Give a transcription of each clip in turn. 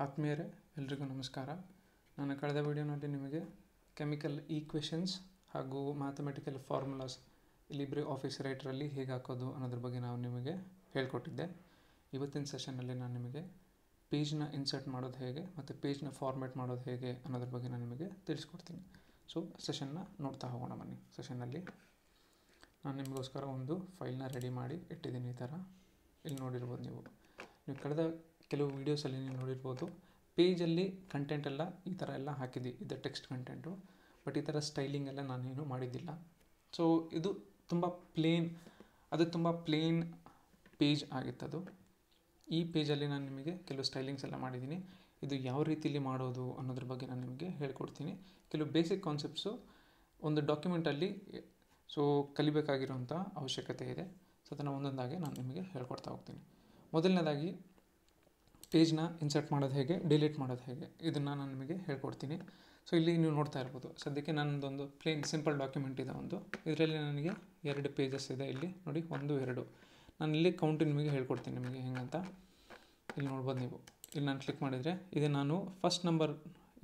ಆತ್ಮೀಯರೇ, ಎಲ್ರಿಗೂ ನಮಸ್ಕಾರ. ನಾನು ಕಳೆದ ವಿಡಿಯೋನಲ್ಲಿ ನಿಮಗೆ ಕೆಮಿಕಲ್ ಈಕ್ವೇಷನ್ಸ್ ಹಾಗೂ ಮ್ಯಾಥಮೆಟಿಕಲ್ ಫಾರ್ಮುಲಾಸ್ ಲಿಬ್ರೆ ಆಫೀಸ್ ರೈಟ್ರಲ್ಲಿ ಹೇಗೆ ಹಾಕೋದು ಅನ್ನೋದ್ರ ಬಗ್ಗೆ ನಾವು ನಿಮಗೆ ಹೇಳ್ಕೊಟ್ಟಿದ್ದೆ. ಇವತ್ತಿನ ಸೆಷನ್ನಲ್ಲಿ ನಾನು ನಿಮಗೆ ಪೇಜ್ನ ಇನ್ಸರ್ಟ್ ಮಾಡೋದು ಹೇಗೆ ಮತ್ತು ಪೇಜ್ನ ಫಾರ್ಮ್ಯಾಟ್ ಮಾಡೋದು ಹೇಗೆ ಅನ್ನೋದ್ರ ಬಗ್ಗೆ ನಾನು ನಿಮಗೆ ತಿಳಿಸ್ಕೊಡ್ತೀನಿ. ಸೊ, ಸೆಷನ್ನ ನೋಡ್ತಾ ಹೋಗೋಣ ಬನ್ನಿ. ಸೆಷನ್ನಲ್ಲಿ ನಾನು ನಿಮಗೋಸ್ಕರ ಒಂದು ಫೈಲ್ನ ರೆಡಿ ಮಾಡಿ ಇಟ್ಟಿದ್ದೀನಿ ಈ ಥರ. ಇಲ್ಲಿ ನೋಡಿರ್ಬೋದು ನೀವು. ನೀವು ಕಳೆದ ಕೆಲವು ವೀಡಿಯೋಸಲ್ಲಿ ನೀವು ನೋಡಿರ್ಬೋದು. ಪೇಜಲ್ಲಿ ಕಂಟೆಂಟ್ ಎಲ್ಲ ಈ ಥರ ಎಲ್ಲ ಹಾಕಿದ್ವಿ. ಇದು ಟೆಕ್ಸ್ಟ್ ಕಂಟೆಂಟು ಬಟ್ ಈ ಥರ ಸ್ಟೈಲಿಂಗ್ ಎಲ್ಲ ನಾನೇನು ಮಾಡಿದ್ದಿಲ್ಲ. ಸೊ ಇದು ತುಂಬ ಪ್ಲೇನ್ ಅದು ತುಂಬ ಪ್ಲೇನ್ ಪೇಜ್ ಆಗಿತ್ತದು. ಈ ಪೇಜಲ್ಲಿ ನಾನು ನಿಮಗೆ ಕೆಲವು ಸ್ಟೈಲಿಂಗ್ಸ್ ಎಲ್ಲ ಮಾಡಿದ್ದೀನಿ. ಇದು ಯಾವ ರೀತಿಯಲ್ಲಿ ಮಾಡೋದು ಅನ್ನೋದ್ರ ಬಗ್ಗೆ ನಾನು ನಿಮಗೆ ಹೇಳ್ಕೊಡ್ತೀನಿ. ಕೆಲವು ಬೇಸಿಕ್ ಕಾನ್ಸೆಪ್ಟ್ಸು ಒಂದು ಡಾಕ್ಯುಮೆಂಟಲ್ಲಿ ಸೊ ಕಲಿಬೇಕಾಗಿರುವಂಥ ಅವಶ್ಯಕತೆ ಇದೆ. ಸೊ ಅದನ್ನು ಒಂದೊಂದಾಗಿ ನಾನು ನಿಮಗೆ ಹೇಳ್ಕೊಡ್ತಾ ಹೋಗ್ತೀನಿ. ಮೊದಲನೇದಾಗಿ ಪೇಜ್ನ ಇನ್ಸರ್ಟ್ ಮಾಡೋದು ಹೇಗೆ, ಡಿಲೀಟ್ ಮಾಡೋದು ಹೇಗೆ, ಇದನ್ನು ನಾನು ನಿಮಗೆ ಹೇಳ್ಕೊಡ್ತೀನಿ. ಸೊ ಇಲ್ಲಿ ನೀವು ನೋಡ್ತಾ ಇರ್ಬೋದು, ಸದ್ಯಕ್ಕೆ ನನ್ನದೊಂದು ಪ್ಲೇನ್, ಸಿಂಪಲ್ ಡಾಕ್ಯುಮೆಂಟ್ ಇದೆ ಒಂದು. ಇದರಲ್ಲಿ ನನಗೆ ಎರಡು ಪೇಜಸ್ ಇದೆ ಇಲ್ಲಿ, ನೋಡಿ, ಒಂದು, ಎರಡು. ನಾನು ಇಲ್ಲಿ ಕೌಂಟ್ ನಿಮಗೆ ಹೇಳ್ಕೊಡ್ತೀನಿ ನಿಮಗೆ ಹೆಂಗಂತ. ಇಲ್ಲಿ ನೋಡ್ಬೋದು ನೀವು. ಇಲ್ಲಿ ನಾನು ಕ್ಲಿಕ್ ಮಾಡಿದರೆ, ಇದು ನಾನು ಫಸ್ಟ್ ನಂಬರ್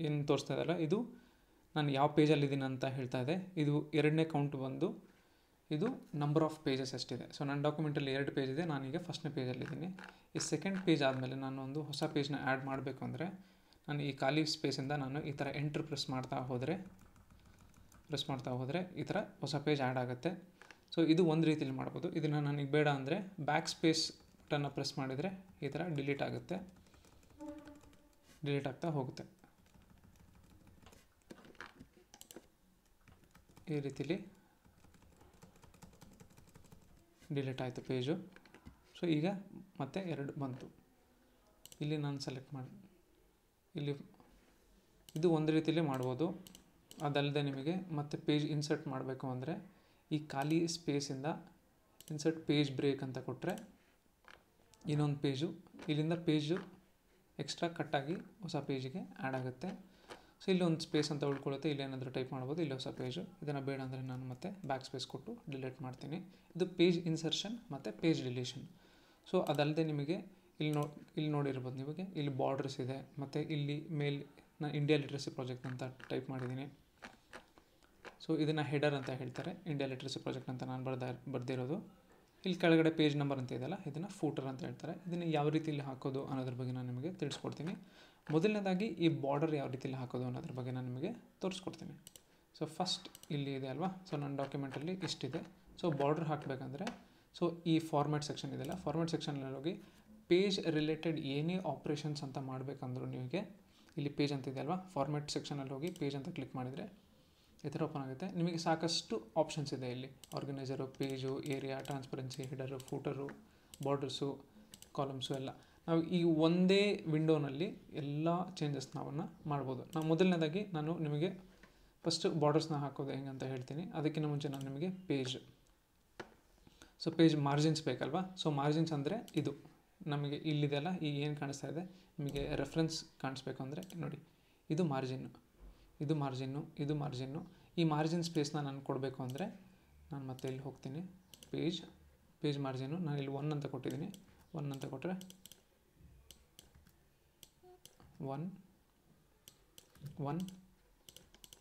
ಏನು ತೋರಿಸ್ತಾ ಇದಲ್ಲ ಇದು ನಾನು ಯಾವ ಪೇಜಲ್ಲಿದ್ದೀನಿ ಅಂತ ಹೇಳ್ತಾ ಇದೆ. ಇದು ಎರಡನೇ ಕೌಂಟ್ ಬಂದು ಇದು ನಂಬರ್ ಆಫ್ ಪೇಜಸ್ ಎಷ್ಟಿದೆ ಸೊ ನನ್ನ ಡಾಕ್ಯುಮೆಂಟಲ್ಲಿ ಎರಡು ಪೇಜ್ ಇದೆ. ನಾನೀಗ ಫಸ್ಟ್ನೇ ಪೇಜಲ್ಲಿದ್ದೀನಿ ಈ ಸೆಕೆಂಡ್ ಪೇಜ್ ಆದಮೇಲೆ ನಾನು ಒಂದು ಹೊಸ ಪೇಜ್ನ ಆ್ಯಡ್ ಮಾಡಬೇಕು ಅಂದರೆ, ನಾನು ಈ ಖಾಲಿ ಸ್ಪೇಸಿಂದ ನಾನು ಈ ಥರ ಎಂಟ್ರ್ ಪ್ರೆಸ್ ಮಾಡ್ತಾ ಹೋದರೆ ಪ್ರೆಸ್ ಮಾಡ್ತಾ ಹೋದರೆ ಈ ಥರ ಹೊಸ ಪೇಜ್ ಆ್ಯಡ್ ಆಗುತ್ತೆ. ಸೊ ಇದು ಒಂದು ರೀತಿಯಲ್ಲಿ ಮಾಡ್ಬೋದು. ಇದನ್ನು ನನಗೆ ಬೇಡ ಅಂದರೆ ಬ್ಯಾಕ್ ಸ್ಪೇಸ್ ಬಟನ್ನ ಪ್ರೆಸ್ ಮಾಡಿದರೆ ಈ ಥರ ಡಿಲೀಟ್ ಆಗುತ್ತೆ. ಡಿಲೀಟ್ ಆಗ್ತಾ ಹೋಗುತ್ತೆ. ಈ ರೀತಿಲಿ ಡಿಲೀಟ್ ಆಯಿತು ಪೇಜು. ಸೊ ಈಗ ಮತ್ತೆ ಎರಡು ಬಂತು. ಇಲ್ಲಿ ನಾನು ಸೆಲೆಕ್ಟ್ ಮಾಡಿ, ಇಲ್ಲಿ ಇದು ಒಂದು ರೀತಿಯಲ್ಲಿ ಮಾಡ್ಬೋದು. ಅದಲ್ಲದೆ ನಿಮಗೆ ಮತ್ತೆ ಪೇಜ್ ಇನ್ಸರ್ಟ್ ಮಾಡಬೇಕು ಅಂದರೆ ಈ ಖಾಲಿ ಸ್ಪೇಸಿಂದ ಇನ್ಸರ್ಟ್ ಪೇಜ್ ಬ್ರೇಕ್ ಅಂತ ಕೊಟ್ಟರೆ ಇನ್ನೊಂದು ಪೇಜು, ಇಲ್ಲಿಂದ ಪೇಜು ಎಕ್ಸ್ಟ್ರಾ ಕಟ್ಟಾಗಿ ಹೊಸ ಪೇಜಿಗೆ ಆ್ಯಡ್ ಆಗುತ್ತೆ. ಸೊ ಇಲ್ಲಿ ಒಂದು ಸ್ಪೇಸ್ ಅಂತ ಉಳ್ಕೊಳ್ಳುತ್ತೆ. ಇಲ್ಲಿ ಏನಾದರೂ ಟೈಪ್ ಮಾಡ್ಬೋದು. ಇಲ್ಲಿ ಹೊಸ ಪೇಜು ಇದನ್ನು ಬೇಡ ಅಂದರೆ ನಾನು ಮತ್ತೆ ಬ್ಯಾಕ್ ಸ್ಪೇಸ್ ಕೊಟ್ಟು ಡಿಲೀಟ್ ಮಾಡ್ತೀನಿ. ಇದು ಪೇಜ್ ಇನ್ಸರ್ಷನ್ ಮತ್ತು ಪೇಜ್ ಡಿಲೀಷನ್ ಸೊ ಅದಲ್ಲದೆ ನಿಮಗೆ ಇಲ್ಲಿ ನೋ, ಇಲ್ಲಿ ನೋಡಿರ್ಬೋದು ನಿಮಗೆ. ಇಲ್ಲಿ ಬಾರ್ಡರ್ಸ್ ಇದೆ. ಮತ್ತು ಇಲ್ಲಿ ಮೇಲ್ ನಾನು ಇಂಡಿಯಾ ಲಿಟ್ರಸಿ ಪ್ರಾಜೆಕ್ಟ್ ಅಂತ ಟೈಪ್ ಮಾಡಿದ್ದೀನಿ. ಸೊ ಇದನ್ನು ಹೆಡರ್ ಅಂತ ಹೇಳ್ತಾರೆ. ಇಂಡಿಯಾ ಲಿಟ್ರಸಿ ಪ್ರಾಜೆಕ್ಟ್ ಅಂತ ನಾನು ಬರ್ದ, ಬರ್ದಿರೋದು. ಇಲ್ಲಿ ಕೆಳಗಡೆ ಪೇಜ್ ನಂಬರ್ ಅಂತ ಇದೆಯಲ್ಲ, ಇದನ್ನು ಫೂಟರ್ ಅಂತ ಹೇಳ್ತಾರೆ. ಇದನ್ನು ಯಾವ ರೀತಿಯಲ್ಲಿ ಹಾಕೋದು ಅನ್ನೋದ್ರ ಬಗ್ಗೆ ನಾನು ನಿಮಗೆ ತಿಳಿಸ್ಕೊಡ್ತೀನಿ. ಮೊದಲನೇದಾಗಿ ಈ ಬಾರ್ಡರ್ ಯಾವ ರೀತಿಯಲ್ಲಿ ಹಾಕೋದು ಅನ್ನೋದ್ರ ಬಗ್ಗೆ ನಾನು ನಿಮಗೆ ತೋರಿಸ್ಕೊಡ್ತೀನಿ. ಸೊ ಫಸ್ಟ್ ಇಲ್ಲಿ ಇದೆ ಅಲ್ವಾ? ಸೊ ನನ್ನ ಡಾಕ್ಯುಮೆಂಟಲ್ಲಿ ಇಷ್ಟಿದೆ. ಸೊ ಬಾರ್ಡರ್ ಹಾಕಬೇಕಂದ್ರೆ ಸೊ ಈ ಫಾರ್ಮ್ಯಾಟ್ ಸೆಕ್ಷನ್ ಇದೆಯಲ್ಲ ಫಾರ್ಮ್ಯಾಟ್ ಸೆಕ್ಷನಲ್ಲಿ ಹೋಗಿ ಪೇಜ್ ರಿಲೇಟೆಡ್ ಏನೇ ಆಪ್ರೇಷನ್ಸ್ ಅಂತ ಮಾಡಬೇಕಂದ್ರೂ ನಿಮಗೆ ಇಲ್ಲಿ ಪೇಜ್ ಅಂತ ಇದೆ ಅಲ್ವಾ? ಫಾರ್ಮ್ಯಾಟ್ ಸೆಕ್ಷನಲ್ಲಿ ಹೋಗಿ ಪೇಜ್ ಅಂತ ಕ್ಲಿಕ್ ಮಾಡಿದರೆ ಈ ಥರ ಓಪನ್ ಆಗುತ್ತೆ. ನಿಮಗೆ ಸಾಕಷ್ಟು ಆಪ್ಷನ್ಸ್ ಇದೆ ಇಲ್ಲಿ. Organiser page area transparency header footer borders columns ಎಲ್ಲ. ನಾವು ಈ ಒಂದೇ ವಿಂಡೋನಲ್ಲಿ ಎಲ್ಲ ಚೇಂಜಸ್ ನಾವನ್ನು ಮಾಡ್ಬೋದು. ನಾವು ಮೊದಲನೇದಾಗಿ ನಾನು ನಿಮಗೆ ಫಸ್ಟು ಬಾರ್ಡರ್ಸ್ನ ಹಾಕೋದು ಹೆಂಗೆ ಅಂತ ಹೇಳ್ತೀನಿ. ಅದಕ್ಕಿಂತ ಮುಂಚೆ ನಾನು ನಿಮಗೆ ಪೇಜ್ ಸೊ ಪೇಜ್ ಮಾರ್ಜಿನ್ಸ್ ಬೇಕಲ್ವಾ? ಸೊ ಮಾರ್ಜಿನ್ಸ್ ಅಂದರೆ ಇದು. ನಮಗೆ ಇಲ್ಲಿದೆಲ್ಲ ಈಗ ಏನು ಕಾಣಿಸ್ತಾ ಇದೆ? ನಿಮಗೆ ರೆಫರೆನ್ಸ್ ಕಾಣಿಸ್ಬೇಕು ಅಂದರೆ ನೋಡಿ, ಇದು ಮಾರ್ಜಿನ್ನು ಇದು ಮಾರ್ಜಿನ್ನು ಇದು ಮಾರ್ಜಿನ್ನು ಈ ಮಾರ್ಜಿನ್ ಸ್ಪೇಸ್ನ ನಾನು ಕೊಡಬೇಕು ಅಂದರೆ ನಾನು ಮತ್ತೆ ಇಲ್ಲಿ ಹೋಗ್ತೀನಿ. ಪೇಜ್ ಪೇಜ್ ಮಾರ್ಜಿನ್ನು ನಾನು ಇಲ್ಲಿ ಒನ್ ಅಂತ ಕೊಟ್ಟಿದ್ದೀನಿ. ಒನ್ ಅಂತ ಕೊಟ್ಟರೆ ಒನ್ ಒನ್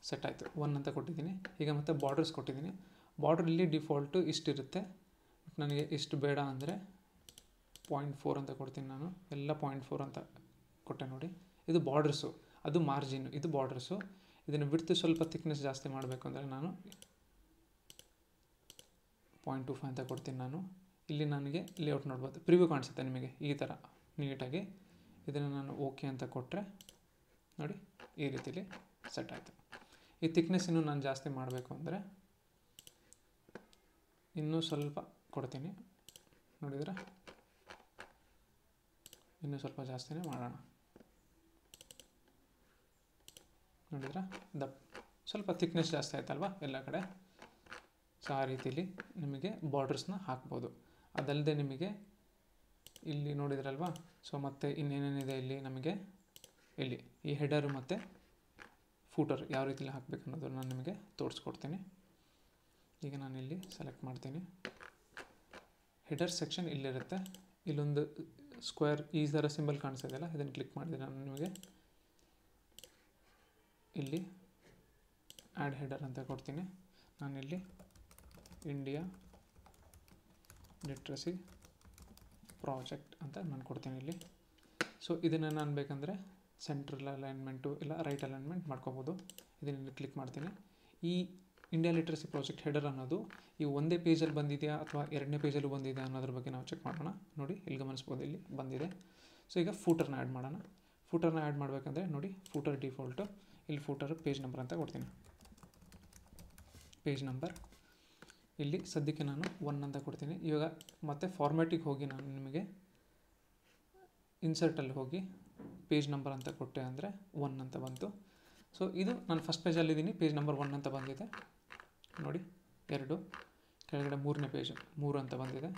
ಸೆಟ್ ಆಯಿತು. ಒನ್ ಅಂತ ಕೊಟ್ಟಿದ್ದೀನಿ. ಈಗ ಮತ್ತೆ ಬಾರ್ಡರ್ಸ್ ಕೊಟ್ಟಿದ್ದೀನಿ. ಬಾರ್ಡ್ರಲ್ಲಿ ಡಿಫಾಲ್ಟು ಇಷ್ಟಿರುತ್ತೆ. ನನಗೆ ಇಷ್ಟು ಬೇಡ ಅಂದರೆ ಪಾಯಿಂಟ್ ಫೋರ್ ಅಂತ ಕೊಡ್ತೀನಿ ನಾನು. ಎಲ್ಲ ಪಾಯಿಂಟ್ ಫೋರ್ ಅಂತ ಕೊಟ್ಟೆ ನೋಡಿ. ಇದು ಬಾರ್ಡರ್ಸು ಅದು ಮಾರ್ಜಿನ್ ಇದು ಬಾರ್ಡರ್ಸು ಇದನ್ನು ಬಿಡ್ತು ಸ್ವಲ್ಪ ಥಿಕ್ನೆಸ್ ಜಾಸ್ತಿ ಮಾಡಬೇಕು ಅಂದರೆ ನಾನು ಪಾಯಿಂಟ್ ಟು ಫೈವ್ ಅಂತ ಕೊಡ್ತೀನಿ ನಾನು. ಇಲ್ಲಿ ನನಗೆ ಲೇಔಟ್ ನೋಡ್ಬೋದು. ಪ್ರಿವ್ಯೂ ಕಾಣಿಸುತ್ತೆ ನಿಮಗೆ ಈ ಥರ ನೀಟಾಗಿ ಇದನ್ನು ನಾನು ಓಕೆ ಅಂತ ಕೊಟ್ಟರೆ ನೋಡಿ, ಈ ರೀತಿಲಿ ಸೆಟ್ ಆಯಿತು. ಈ ಥಿಕ್ನೆಸ್ ಇನ್ನೂ ನಾನು ಜಾಸ್ತಿ ಮಾಡಬೇಕು ಅಂದರೆ ಇನ್ನೂ ಸ್ವಲ್ಪ ಕೊಡ್ತೀನಿ. ನೋಡಿದರೆ? ಇನ್ನೂ ಸ್ವಲ್ಪ ಜಾಸ್ತಿನೇ ಮಾಡೋಣ. ನೋಡಿದ್ರೆ? ದಪ್. ಸ್ವಲ್ಪ ಥಿಕ್ನೆಸ್ ಜಾಸ್ತಿ ಆಯ್ತಲ್ವಾ ಎಲ್ಲ ಕಡೆ? ಸೊ ಆ ರೀತಿಲಿ ನಿಮಗೆ ಬಾರ್ಡ್ರಸ್ನ ಹಾಕ್ಬೋದು. ಅದಲ್ಲದೆ ನಿಮಗೆ ಇಲ್ಲಿ ನೋಡಿದ್ರಲ್ವಾ? ಸೊ ಮತ್ತೆ ಇನ್ನೇನೇನಿದೆ ಇಲ್ಲಿ ನಮಗೆ? ಇಲ್ಲಿ, ಈ ಹೆಡರು ಮತ್ತು ಫೂಟರ್ ಯಾವ ರೀತಿಲಿ ಹಾಕಬೇಕು ಅನ್ನೋದನ್ನು ನಾನು ನಿಮಗೆ ತೋರಿಸ್ಕೊಡ್ತೀನಿ. ಈಗ ನಾನು ಇಲ್ಲಿ ಸೆಲೆಕ್ಟ್ ಮಾಡ್ತೀನಿ. ಹೆಡರ್ ಸೆಕ್ಷನ್ ಇಲ್ಲಿರುತ್ತೆ. ಇಲ್ಲೊಂದು ಸ್ಕ್ವೇರ್ ಈ ಥರ ಸಿಂಬಲ್ ಕಾಣಿಸ್ತಿದೆಯಲ್ಲ ಇದನ್ನು ಕ್ಲಿಕ್ ಮಾಡಿದೆ ನಾನು ನಿಮಗೆ. ಇಲ್ಲಿ ಆ್ಯಡ್ ಹೆಡರ್ ಅಂತ ಕೊಡ್ತೀನಿ. ನಾನಿಲ್ಲಿ ಇಂಡಿಯಾ ಲಿಟ್ರಸಿ ಪ್ರಾಜೆಕ್ಟ್ ಅಂತ ನಾನು ಕೊಡ್ತೀನಿ ಇಲ್ಲಿ. ಸೊ ಇದನ್ನು ನಾನು ಬೇಕಂದರೆ ಸೆಂಟ್ರಲ್ ಅಲೈನ್ಮೆಂಟು ಇಲ್ಲ ರೈಟ್ ಅಲೈನ್ಮೆಂಟ್ ಮಾಡ್ಕೋಬೋದು. ಇದನ್ನು ಕ್ಲಿಕ್ ಮಾಡ್ತೀನಿ. ಈ ಇಂಡಿಯಾ ಲಿಟ್ರಸಿ ಪ್ರಾಜೆಕ್ಟ್ ಹೆಡರ್ ಅನ್ನೋದು ಈ ಒಂದೇ ಪೇಜಲ್ಲಿ ಬಂದಿದೆಯಾ ಅಥವಾ ಎರಡನೇ ಪೇಜಲ್ಲೂ ಬಂದಿದೆಯಾ ಅನ್ನೋದ್ರ ಬಗ್ಗೆ ನಾವು ಚೆಕ್ ಮಾಡೋಣ. ನೋಡಿ, ಇಲ್ಲಿ ಗಮನಿಸ್ಬೋದು, ಇಲ್ಲಿ ಬಂದಿದೆ. ಸೊ ಈಗ ಫೂಟರ್ನ ಆ್ಯಡ್ ಮಾಡೋಣ. ಫೂಟರ್ನ ಆ್ಯಡ್ ಮಾಡಬೇಕಂದ್ರೆ ನೋಡಿ ಫೂಟರ್ ಡಿಫಾಲ್ಟು ಇಲ್ಲಿ ಫೂಟರ್ ಪೇಜ್ ನಂಬರ್ ಅಂತ ಕೊಡ್ತೀನಿ. ಪೇಜ್ ನಂಬರ್ ಇಲ್ಲಿ ಸದ್ಯಕ್ಕೆ ನಾನು ಒನ್ ಅಂತ ಕೊಡ್ತೀನಿ. ಇವಾಗ ಮತ್ತೆ ಫಾರ್ಮ್ಯಾಟಿಗೆ ಹೋಗಿ ನಾನು ನಿಮಗೆ ಇನ್ಸರ್ಟಲ್ಲಿ ಹೋಗಿ ಪೇಜ್ ನಂಬರ್ ಅಂತ ಕೊಟ್ಟೆ ಅಂದರೆ ಒನ್ ಅಂತ ಬಂತು. ಸೊ ಇದು ನಾನು ಫಸ್ಟ್ ಪೇಜಲ್ಲಿದ್ದೀನಿ ಪೇಜ್ ನಂಬರ್ ಒನ್ ಅಂತ ಬಂದಿದೆ. ನೋಡಿ, ಎರಡು, ಕೆಳಗಡೆ ಮೂರನೇ ಪೇಜ್ ಮೂರು ಅಂತ ಬಂದಿದೆ.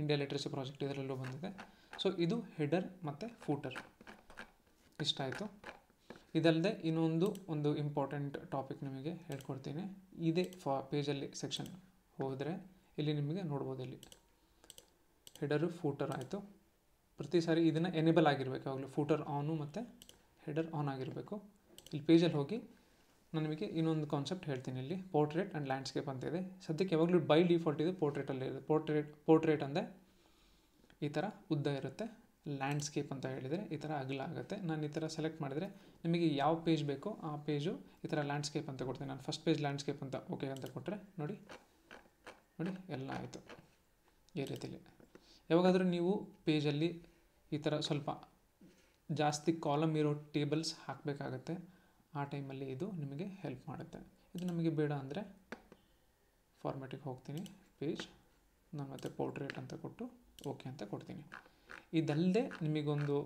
ಇಂಡಿಯಾ ಲಿಟ್ರಸಿ ಪ್ರಾಜೆಕ್ಟ್ ಇದರಲ್ಲೂ ಬಂದಿದೆ. ಸೊ ಇದು ಹೆಡರ್ ಮತ್ತು ಫೂಟರ್ ಇಷ್ಟ ಆಯಿತು? ಇದಲ್ಲದೆ ಇನ್ನೊಂದು ಒಂದು ಇಂಪಾರ್ಟೆಂಟ್ ಟಾಪಿಕ್ ನಿಮಗೆ ಹೇಳ್ಕೊಡ್ತೀನಿ. ಇದೇ ಫಾ ಪೇಜಲ್ಲಿ ಸೆಕ್ಷನ್ ಹೋದರೆ ಇಲ್ಲಿ ನಿಮಗೆ ನೋಡ್ಬೋದು ಇಲ್ಲಿ. ಹೆಡರು, ಫೂಟರ್ ಆಯಿತು. ಪ್ರತಿ ಸಾರಿ ಇದನ್ನು ಎನೇಬಲ್ ಆಗಿರಬೇಕು. ಯಾವಾಗಲೂ ಫೂಟರ್ ಆನು ಮತ್ತು ಹೆಡರ್ ಆನ್ ಆಗಿರಬೇಕು. ಇಲ್ಲಿ ಪೇಜಲ್ಲಿ ಹೋಗಿ ನಾನು ನಿಮಗೆ ಇನ್ನೊಂದು ಕಾನ್ಸೆಪ್ಟ್ ಹೇಳ್ತೀನಿ ಇಲ್ಲಿ. ಪೋರ್ಟ್ರೇಟ್ ಆ್ಯಂಡ್ ಲ್ಯಾಂಡ್ಸ್ಕೇಪ್ ಅಂತ ಇದೆ. ಸದ್ಯಕ್ಕೆ ಯಾವಾಗಲೂ ಬೈ ಡಿಫಾಲ್ಟ್ ಇದು ಪೋರ್ಟ್ರೇಟಲ್ಲಿ ಇದೆ. ಪೋರ್ಟ್ರೇಟ್ ಪೋರ್ಟ್ರೇಟ್ ಅಂದರೆ ಈ ಥರ ಉದ್ದ ಇರುತ್ತೆ. ಲ್ಯಾಂಡ್ಸ್ಕೇಪ್ ಅಂತ ಹೇಳಿದರೆ ಈ ಥರ ಅಗಲ ಆಗುತ್ತೆ. ನಾನು ಈ ಥರ ಸೆಲೆಕ್ಟ್ ಮಾಡಿದರೆ ನಿಮಗೆ ಯಾವ ಪೇಜ್ ಬೇಕೋ ಆ ಪೇಜು ಈ ಥರ ಲ್ಯಾಂಡ್ಸ್ಕೇಪ್ ಅಂತ ಕೊಡ್ತೀನಿ. ನಾನು ಫಸ್ಟ್ ಪೇಜ್ ಲ್ಯಾಂಡ್ಸ್ಕೇಪ್ ಅಂತ ಓಕೆ ಅಂತ ಕೊಟ್ಟರೆ ನೋಡಿ. ನೋಡಿ, ಎಲ್ಲ ಆಯಿತು. ಈ ರೀತಿಯಲ್ಲಿ ಯಾವಾಗಾದರೂ ನೀವು ಪೇಜಲ್ಲಿ ಈ ಥರ ಸ್ವಲ್ಪ ಜಾಸ್ತಿ ಕಾಲಮ್ ಇರೋ ಟೇಬಲ್ಸ್ ಹಾಕಬೇಕಾಗತ್ತೆ. ಆ ಟೈಮಲ್ಲಿ ಇದು ನಿಮಗೆ ಹೆಲ್ಪ್ ಮಾಡುತ್ತೆ. ಇದು ನಮಗೆ ಬೇಡ ಅಂದರೆ ಫಾರ್ಮ್ಯಾಟಿಗೆ ಹೋಗ್ತೀನಿ. ಪೇಜ್, ನಾನು ಮತ್ತೆ ಪೋರ್ಟ್ರೇಟ್ ಅಂತ ಕೊಟ್ಟು ಓಕೆ ಅಂತ ಕೊಡ್ತೀನಿ. ಇದಲ್ಲದೆ ನಿಮಗೊಂದು,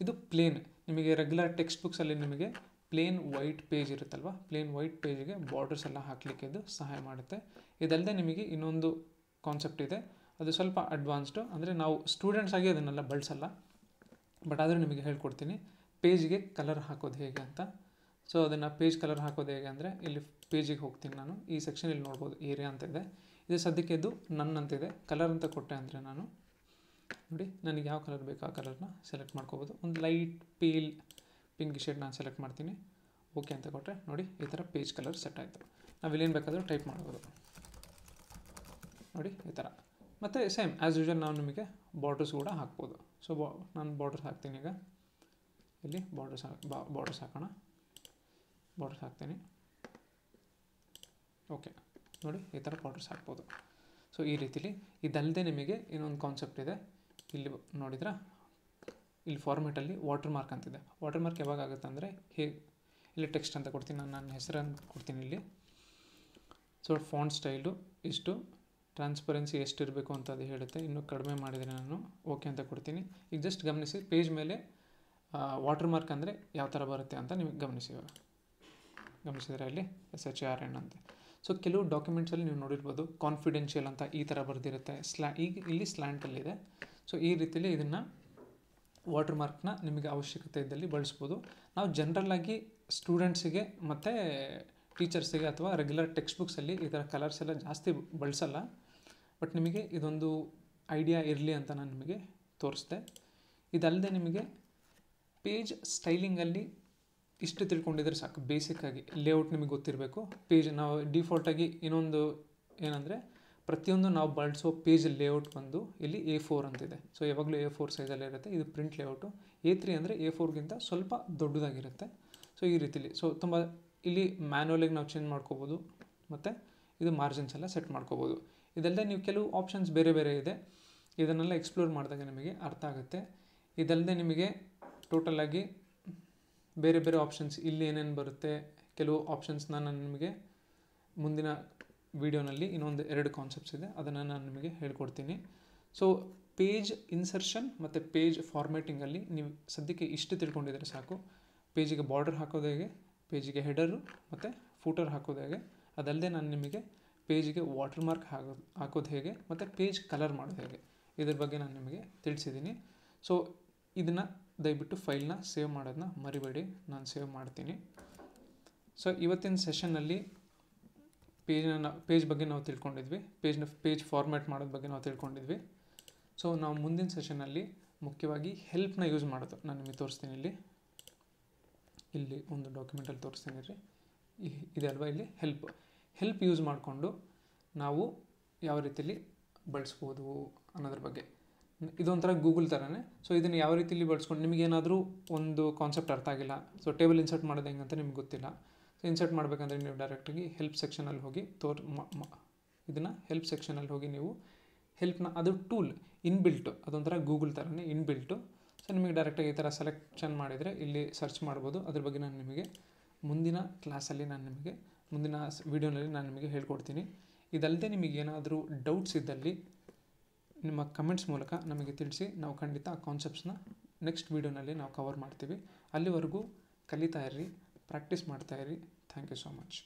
ಇದು ಪ್ಲೇನ್. ನಿಮಗೆ ರೆಗ್ಯುಲರ್ ಟೆಕ್ಸ್ಟ್ ಬುಕ್ಸಲ್ಲಿ ನಿಮಗೆ ಪ್ಲೇನ್ ವೈಟ್ ಪೇಜ್ ಇರುತ್ತಲ್ವ? ಪ್ಲೇನ್ ವೈಟ್ ಪೇಜ್ಗೆ ಬಾರ್ಡರ್ಸ್ ಎಲ್ಲ ಹಾಕಲಿಕ್ಕೆ ಇದು ಸಹಾಯ ಮಾಡುತ್ತೆ. ಇದಲ್ಲದೆ ನಿಮಗೆ ಇನ್ನೊಂದು ಕಾನ್ಸೆಪ್ಟ್ ಇದೆ. ಅದು ಸ್ವಲ್ಪ ಅಡ್ವಾನ್ಸ್ಡು ಅಂದರೆ ನಾವು ಸ್ಟೂಡೆಂಟ್ಸ್ ಆಗಿ ಅದನ್ನೆಲ್ಲ ಬಳಸಲ್ಲ. ಬಟ್ ಆದರೆ ನಿಮಗೆ ಹೇಳ್ಕೊಡ್ತೀನಿ. ಪೇಜ್ಗೆ ಕಲರ್ ಹಾಕೋದು ಹೇಗೆ ಅಂತ. ಸೊ ಅದನ್ನು ಪೇಜ್ ಕಲರ್ ಹಾಕೋದು ಹೇಗೆ ಅಂದರೆ ಇಲ್ಲಿ ಪೇಜಿಗೆ ಹೋಗ್ತೀನಿ ನಾನು. ಈ ಸೆಕ್ಷನ್ ಇಲ್ಲಿ ನೋಡ್ಬೋದು ಏರಿಯಾ ಅಂತ ಇದೆ. ಇದು ಸದ್ಯಕ್ಕೆ ಇದು ನನ್ನ ಅಂತಿದೆ ಕಲರ್ ಅಂತ ಕೊಟ್ಟೆ ಅಂದರೆ ನಾನು. ನೋಡಿ, ನನಗೆ ಯಾವ ಕಲರ್ ಬೇಕು ಆ ಕಲರ್ನ ಸೆಲೆಕ್ಟ್ ಮಾಡ್ಕೋಬೋದು. ಒಂದು ಲೈಟ್ ಪೀಲ್ ಪಿಂಕ್ ಶೇಡ್ ನಾನು ಸೆಲೆಕ್ಟ್ ಮಾಡ್ತೀನಿ. ಓಕೆ ಅಂತ ಕೊಟ್ಟರೆ ನೋಡಿ ಈ ಥರ ಪೇಜ್ ಕಲರ್ ಸೆಟ್ ಆಯಿತು. ನಾವು ಇಲ್ಲೇನು ಬೇಕಾದರೂ ಟೈಪ್ ಮಾಡ್ಬೋದು. ನೋಡಿ ಈ ಥರ ಮತ್ತು ಸೇಮ್ ಆ್ಯಸ್ ಯೂಶಲ್ ನಾವು ನಿಮಗೆ ಬಾರ್ಡರ್ಸ್ ಕೂಡ ಹಾಕ್ಬೋದು. ಸೊ ಬಾ ನಾನು ಬಾರ್ಡರ್ಸ್ ಹಾಕ್ತೀನಿ ಈಗ. ಇಲ್ಲಿ ಬಾರ್ಡರ್ಸ್ ಹಾಕಿ ಬಾರ್ಡರ್ಸ್ ಹಾಕೋಣ. ಬಾರ್ಡರ್ಸ್ ಹಾಕ್ತೀನಿ. ಓಕೆ ನೋಡಿ ಈ ಥರ ಬಾರ್ಡರ್ಸ್ ಹಾಕ್ಬೋದು. ಸೊ ಈ ರೀತಿಲಿ ಇದಲ್ಲದೆ ನಿಮಗೆ ಇನ್ನೊಂದು ಕಾನ್ಸೆಪ್ಟ್ ಇದೆ. ಇಲ್ಲಿ ನೋಡಿದ್ರಾ? ಇಲ್ಲಿ ಫಾರ್ಮೇಟಲ್ಲಿ ವಾಟರ್ ಮಾರ್ಕ್ ಅಂತಿದೆ. ವಾಟರ್ ಮಾರ್ಕ್ ಯಾವಾಗ ಆಗುತ್ತೆ ಅಂದರೆ ಹೇಗೆ ಇಲ್ಲಿ ಟೆಕ್ಸ್ಟ್ ಅಂತ ಕೊಡ್ತೀನಿ, ನಾನು ನನ್ನ ಹೆಸರನ್ನು ಕೊಡ್ತೀನಿ ಇಲ್ಲಿ. ಸೊ ಫಾಂಟ್ ಸ್ಟೈಲು ಇಷ್ಟು ಟ್ರಾನ್ಸ್ಪರೆನ್ಸಿ ಎಷ್ಟಿರಬೇಕು ಅಂತ ಅದು ಹೇಳುತ್ತೆ. ಇನ್ನೂ ಕಡಿಮೆ ಮಾಡಿದರೆ ನಾನು ಓಕೆ ಅಂತ ಕೊಡ್ತೀನಿ. ಈಗ ಜಸ್ಟ್ ಗಮನಿಸಿ ಪೇಜ್ ಮೇಲೆ ವಾಟರ್ ಮಾರ್ಕ್ ಅಂದರೆ ಯಾವ ಥರ ಬರುತ್ತೆ ಅಂತ ನೀವು ಗಮನಿಸಿ ಗಮನಿಸಿದರೆ ಇಲ್ಲಿ ಎಸ್ ಎಚ್ ಆರ್ ಎನ್ ಅಂತ. ಸೊ ಕೆಲವು ಡಾಕ್ಯುಮೆಂಟ್ಸಲ್ಲಿ ನೀವು ನೋಡಿರ್ಬೋದು ಕಾನ್ಫಿಡೆನ್ಷಿಯಲ್ ಅಂತ ಈ ಥರ ಬರೆದಿರುತ್ತೆ. ಸ್ಲ್ಯಾ ಈಗ ಇಲ್ಲಿ ಸ್ಲ್ಯಾಂಟಲ್ಲಿದೆ ಸೊ ಈ ರೀತಿಯಲ್ಲಿ ಇದನ್ನು ವಾಟರ್ ಮಾರ್ಕ್ನ ನಿಮಗೆ ಅವಶ್ಯಕತೆ ಇದ್ದಲ್ಲಿ ಬಳಸ್ಬೋದು. ನಾವು ಜನ್ರಲ್ಲಾಗಿ ಸ್ಟೂಡೆಂಟ್ಸಿಗೆ ಮತ್ತು ಟೀಚರ್ಸಿಗೆ ಅಥವಾ ರೆಗ್ಯುಲರ್ ಟೆಕ್ಸ್ಟ್ ಬುಕ್ಸಲ್ಲಿ ಈ ಥರ ಕಲರ್ಸ್ ಎಲ್ಲ ಜಾಸ್ತಿ ಬಳಸಲ್ಲ. ಬಟ್ ನಿಮಗೆ ಇದೊಂದು ಐಡಿಯಾ ಇರಲಿ ಅಂತ ನಾನು ನಿಮಗೆ ತೋರಿಸ್ದೆ. ಇದಲ್ಲದೆ ನಿಮಗೆ ಪೇಜ್ ಸ್ಟೈಲಿಂಗಲ್ಲಿ ಇಷ್ಟು ತಿಳ್ಕೊಂಡಿದ್ರೆ ಸಾಕು. ಬೇಸಿಕ್ಕಾಗಿ ಲೇಔಟ್ ನಿಮಗೆ ಗೊತ್ತಿರಬೇಕು. ಪೇಜ್ ನಾವು ಡಿಫಾಲ್ಟಾಗಿ ಇನ್ನೊಂದು ಏನಂದರೆ ಪ್ರತಿಯೊಂದು ನಾವು ಬಳಸೋ ಪೇಜ್ ಲೇಔಟ್ ಬಂದು ಇಲ್ಲಿ ಎ ಫೋರ್ ಅಂತಿದೆ. ಸೊ ಯಾವಾಗಲೂ ಎ ಫೋರ್ ಸೈಜಲ್ಲೇ ಇರುತ್ತೆ. ಇದು ಪ್ರಿಂಟ್ ಲೇಔಟು ಎ ತ್ರೀ ಅಂದರೆ ಎ ಫೋರ್ಗಿಂತ ಸ್ವಲ್ಪ ದೊಡ್ಡದಾಗಿರುತ್ತೆ. ಸೊ ಈ ರೀತಿಲಿ. ಸೊ ತುಂಬ ಇಲ್ಲಿ ಮ್ಯಾನ್ಯಲಾಗಿ ನಾವು ಚೇಂಜ್ ಮಾಡ್ಕೋಬೋದು. ಮತ್ತು ಇದು ಮಾರ್ಜಿನ್ಸ್ ಎಲ್ಲ ಸೆಟ್ ಮಾಡ್ಕೋಬೋದು. ಇದಲ್ಲದೆ ನೀವು ಕೆಲವು ಆಪ್ಷನ್ಸ್ ಬೇರೆ ಬೇರೆ ಇದೆ. ಇದನ್ನೆಲ್ಲ ಎಕ್ಸ್ಪ್ಲೋರ್ ಮಾಡಿದಾಗ ನಿಮಗೆ ಅರ್ಥ ಆಗುತ್ತೆ. ಇದಲ್ಲದೆ ನಿಮಗೆ ಟೋಟಲಾಗಿ ಬೇರೆ ಬೇರೆ ಆಪ್ಷನ್ಸ್ ಇಲ್ಲಿ ಏನೇನು ಬರುತ್ತೆ, ಕೆಲವು ಆಪ್ಷನ್ಸ್ನ ನಾನು ನಿಮಗೆ ಮುಂದಿನ ವೀಡಿಯೋನಲ್ಲಿ ಇನ್ನೊಂದು ಎರಡು ಕಾನ್ಸೆಪ್ಟ್ಸ್ ಇದೆ. ಅದನ್ನು ನಾನು ನಿಮಗೆ ಹೇಳ್ಕೊಡ್ತೀನಿ. ಸೊ ಪೇಜ್ ಇನ್ಸರ್ಷನ್ ಮತ್ತು ಪೇಜ್ ಫಾರ್ಮೇಟಿಂಗಲ್ಲಿ ನೀವು ಸದ್ಯಕ್ಕೆ ಇಷ್ಟು ತಿಳ್ಕೊಂಡಿದ್ರೆ ಸಾಕು. ಪೇಜಿಗೆ ಬಾರ್ಡರ್ ಹಾಕೋದು ಹೇಗೆ? ಪೇಜಿಗೆ ಹೆಡರು ಮತ್ತು ಫೂಟರ್ ಹಾಕೋದು ಹೇಗೆ? ಅದಲ್ಲದೆ ನಾನು ನಿಮಗೆ ಪೇಜಿಗೆ ವಾಟರ್ ಮಾರ್ಕ್ ಹಾಕೋದು ಹಾಕೋದು ಹೇಗೆ? ಮತ್ತು ಪೇಜ್ ಕಲರ್ ಮಾಡೋದು ಹೇಗೆ? ಇದ್ರ ಬಗ್ಗೆ ನಾನು ನಿಮಗೆ ತಿಳಿಸಿದ್ದೀನಿ. ಸೊ ಇದನ್ನು ದಯವಿಟ್ಟು ಫೈಲ್ನ ಸೇವ್ ಮಾಡೋದನ್ನ ಮರಿಬೇಡಿ. ನಾನು ಸೇವ್ ಮಾಡ್ತೀನಿ. ಸೊ ಇವತ್ತಿನ ಸೆಷನ್ನಲ್ಲಿ ಪೇಜನ್ನ ಪೇಜ್ ಬಗ್ಗೆ ನಾವು ತಿಳ್ಕೊಂಡಿದ್ವಿ. ಪೇಜ್ನ, ಪೇಜ್ ಫಾರ್ಮ್ಯಾಟ್ ಮಾಡೋದ್ರ ಬಗ್ಗೆ ನಾವು ತಿಳ್ಕೊಂಡಿದ್ವಿ. ಸೊ ನಾವು ಮುಂದಿನ ಸೆಷನಲ್ಲಿ ಮುಖ್ಯವಾಗಿ ಹೆಲ್ಪ್ನ ಯೂಸ್ ಮಾಡೋದು. ನಾನು ನಿಮಗೆ ತೋರಿಸ್ತೀನಿ ಇಲ್ಲಿ. ಇಲ್ಲಿ ಒಂದು ಡಾಕ್ಯುಮೆಂಟಲ್ಲಿ ತೋರಿಸ್ತೀನಿ ರೀ ಇದೆ ಅಲ್ವಾ ಇಲ್ಲಿ? ಹೆಲ್ಪ್ ಹೆಲ್ಪ್ ಯೂಸ್ ಮಾಡಿಕೊಂಡು ನಾವು ಯಾವ ರೀತಿಯಲ್ಲಿ ಬಳಸ್ಬೋದು ಅನ್ನೋದ್ರ ಬಗ್ಗೆ. ಇದೊಂಥರ ಗೂಗಲ್ ಥರನೇ ಸೊ ಇದನ್ನು ಯಾವ ರೀತಿಯಲ್ಲಿ ಬಳಸ್ಕೊಂಡು ನಿಮಗೇನಾದರೂ ಒಂದು ಕಾನ್ಸೆಪ್ಟ್ ಅರ್ಥ ಆಗಿಲ್ಲ. ಸೊ ಟೇಬಲ್ ಇನ್ಸರ್ಟ್ ಮಾಡೋದು ಹೆಂಗಂತ ನಿಮ್ಗೆ ಗೊತ್ತಿಲ್ಲ. ಸೊ ಇನ್ಸರ್ಟ್ ಮಾಡಬೇಕಂದ್ರೆ ನೀವು ಡೈರೆಕ್ಟಾಗಿ ಹೆಲ್ಪ್ ಸೆಕ್ಷನಲ್ಲಿ ಹೋಗಿ ತೋರ್ ಇದನ್ನು ಹೆಲ್ಪ್ ಸೆಕ್ಷನಲ್ಲಿ ಹೋಗಿ ನೀವು ಹೆಲ್ಪ್ನ ಅದು ಟೂಲ್ ಇನ್ಬಿಲ್ಟು ಅದೊಂಥರ ಗೂಗಲ್ ಥರನೇ ಇನ್ಬಿಲ್ಟು ಸೊ ನಿಮಗೆ ಡೈರೆಕ್ಟಾಗಿ ಈ ಥರ ಸೆಲೆಕ್ಷನ್ ಮಾಡಿದರೆ ಇಲ್ಲಿ ಸರ್ಚ್ ಮಾಡ್ಬೋದು. ಅದ್ರ ಬಗ್ಗೆ ನಾನು ನಿಮಗೆ ಮುಂದಿನ ಕ್ಲಾಸಲ್ಲಿ ನಾನು ನಿಮಗೆ, ಮುಂದಿನ ವೀಡಿಯೋನಲ್ಲಿ ನಾನು ನಿಮಗೆ ಹೇಳ್ಕೊಡ್ತೀನಿ. ಇದಲ್ಲದೆ ನಿಮಗೆ ಏನಾದರೂ ಡೌಟ್ಸ್ ಇದ್ದಲ್ಲಿ ನಿಮ್ಮ ಕಮೆಂಟ್ಸ್ ಮೂಲಕ ನಮಗೆ ತಿಳಿಸಿ, ನಾವು ಖಂಡಿತ ಆ ಕಾನ್ಸೆಪ್ಟ್ಸ್ನ ನೆಕ್ಸ್ಟ್ ವೀಡಿಯೋನಲ್ಲಿ ನಾವು ಕವರ್ ಮಾಡ್ತೀವಿ. ಅಲ್ಲಿವರೆಗೂ ಕಲಿತಾ ಇರ್ರಿ. ಪ್ರಾಕ್ಟೀಸ್ ಇರಿ. Thank you so much